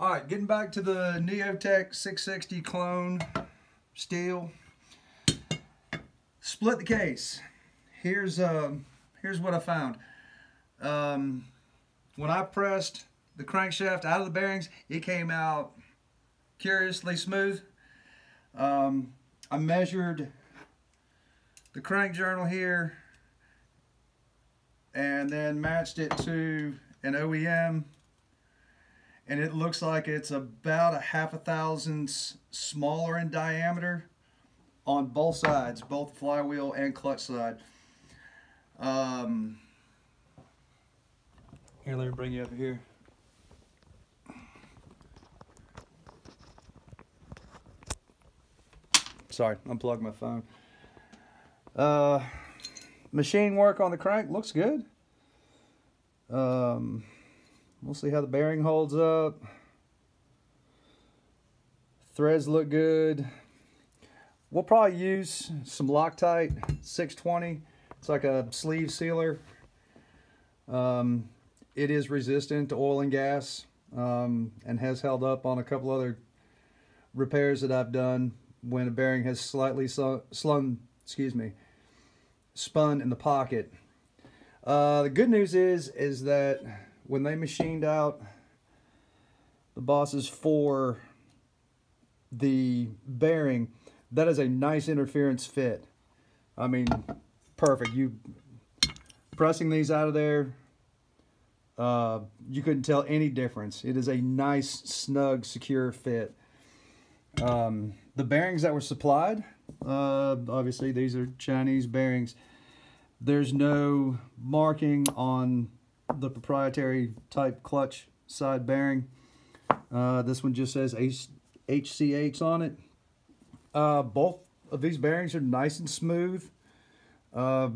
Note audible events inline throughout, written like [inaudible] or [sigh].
All right, getting back to the Neotec 660 clone Stihl. Split the case. Here's um, here's what I found. Um, when I pressed the crankshaft out of the bearings, it came out curiously smooth. Um, I measured the crank journal here and then matched it to an OEM and it looks like it's about a half a thousandths smaller in diameter on both sides, both flywheel and clutch side. Um, here, let me bring you up here. Sorry, unplugged my phone. Uh, machine work on the crank looks good. Um, we'll see how the bearing holds up. Threads look good. We'll probably use some Loctite 620. It's like a sleeve sealer. Um, it is resistant to oil and gas um, and has held up on a couple other repairs that I've done when a bearing has slightly slung, excuse me, spun in the pocket. Uh, the good news is, is that when they machined out the bosses for the bearing, that is a nice interference fit. I mean, perfect. You pressing these out of there, uh, you couldn't tell any difference. It is a nice, snug, secure fit. Um, the bearings that were supplied, uh, obviously these are Chinese bearings. There's no marking on the proprietary type clutch side bearing. Uh, this one just says HCH on it. Uh, both of these bearings are nice and smooth. Uh,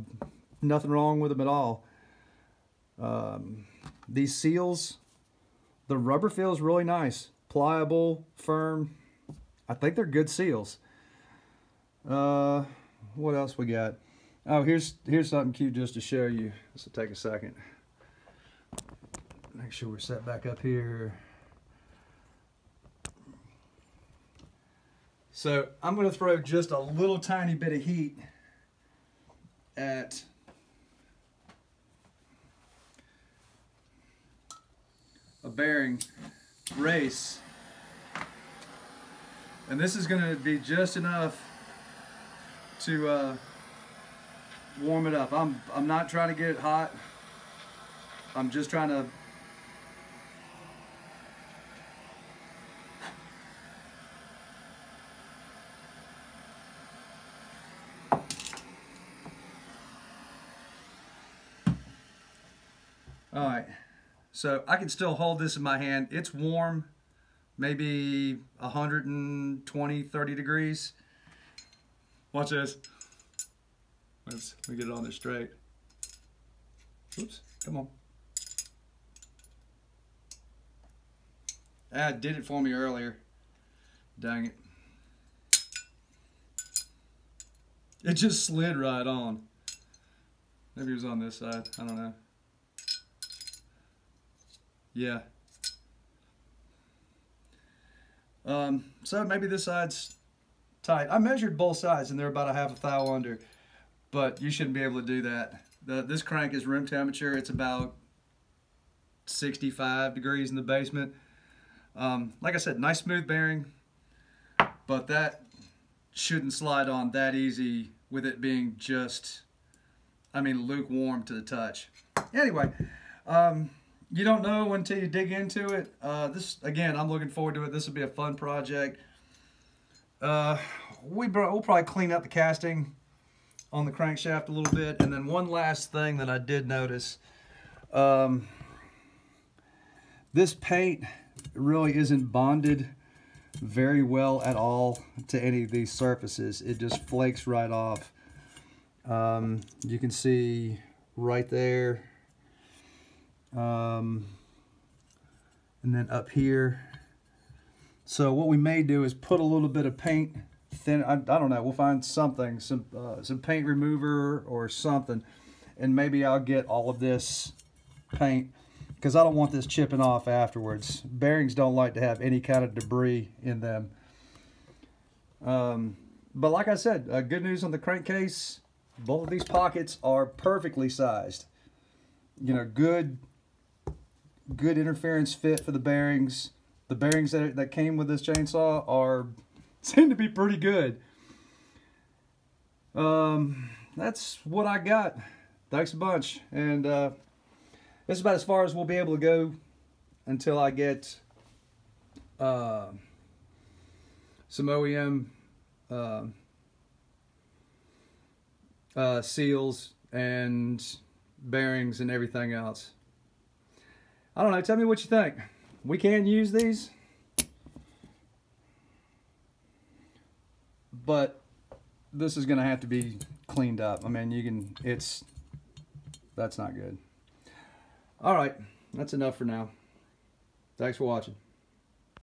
nothing wrong with them at all. Um, these seals, the rubber feels really nice. Pliable, firm, I think they're good seals. Uh, what else we got? Oh, here's here's something cute just to show you. This will take a second. Make sure we're set back up here. So I'm going to throw just a little tiny bit of heat at a bearing race and this is going to be just enough to uh, warm it up. I'm, I'm not trying to get it hot. I'm just trying to All right, so I can still hold this in my hand. It's warm maybe 120, 30 degrees. Watch this. Let's let me get it on there straight. Oops, come on. Ah, did it for me earlier. Dang it. It just slid right on. Maybe it was on this side. I don't know. Yeah, Um, so maybe this side's tight. I measured both sides and they're about a half a thou under, but you shouldn't be able to do that. The, this crank is room temperature. It's about 65 degrees in the basement. Um, like I said, nice smooth bearing, but that shouldn't slide on that easy with it being just, I mean, lukewarm to the touch. Anyway, um, you don't know until you dig into it. Uh, this again, I'm looking forward to it. This will be a fun project. Uh, we we'll probably clean up the casting on the crankshaft a little bit, and then one last thing that I did notice. Um, this paint really isn't bonded very well at all to any of these surfaces. It just flakes right off. Um, you can see right there um, and then up here. So what we may do is put a little bit of paint thin. I, I don't know. We'll find something, some uh, some paint remover or something, and maybe I'll get all of this paint because I don't want this chipping off afterwards. Bearings don't like to have any kind of debris in them. Um, but like I said, uh, good news on the crankcase. Both of these pockets are perfectly sized. You know, good, good interference fit for the bearings. The bearings that, that came with this chainsaw are [laughs] seem to be pretty good. Um, that's what I got. Thanks a bunch. And uh, this is about as far as we'll be able to go until I get uh, some OEM uh, uh, seals and bearings and everything else. I don't know. Tell me what you think. We can use these. But this is going to have to be cleaned up. I mean, you can, it's, that's not good. All right, that's enough for now. Thanks for watching.